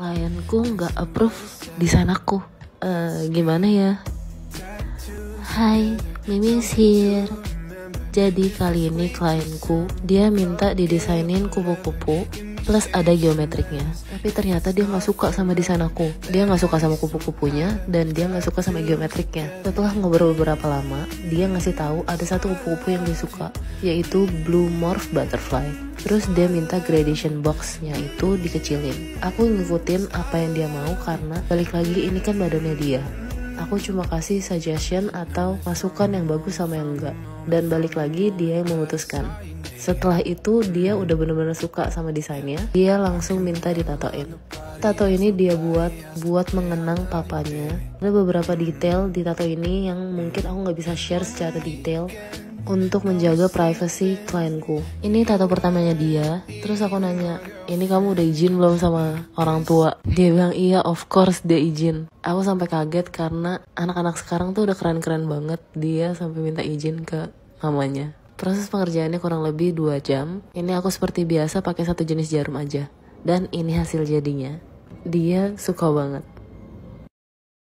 klienku nggak approve desain aku. Eh, gimana ya? Hai, Mimi here. Jadi kali ini klienku dia minta didesainin kupu-kupu plus ada geometriknya. Tapi ternyata dia nggak suka sama desain aku. Dia nggak suka sama kupu-kupunya dan dia nggak suka sama geometriknya. Setelah ngobrol beberapa lama, dia ngasih tahu ada satu kupu-kupu yang dia suka, yaitu Blue Morph Butterfly. Terus dia minta gradation boxnya itu dikecilin. Aku ngikutin apa yang dia mau karena balik lagi ini kan badannya dia. Aku cuma kasih suggestion atau masukan yang bagus sama yang enggak. Dan balik lagi dia yang memutuskan. Setelah itu dia udah bener-bener suka sama desainnya dia langsung minta ditatoin. Tato ini dia buat buat mengenang papanya. Ada beberapa detail di tato ini yang mungkin aku nggak bisa share secara detail untuk menjaga privasi klienku. Ini tato pertamanya dia. Terus aku nanya, ini kamu udah izin belum sama orang tua? Dia bilang iya, of course dia izin. Aku sampai kaget karena anak-anak sekarang tuh udah keren-keren banget. Dia sampai minta izin ke mamanya. Proses pengerjaannya kurang lebih 2 jam. Ini aku seperti biasa pakai satu jenis jarum aja. Dan ini hasil jadinya. Dia suka banget.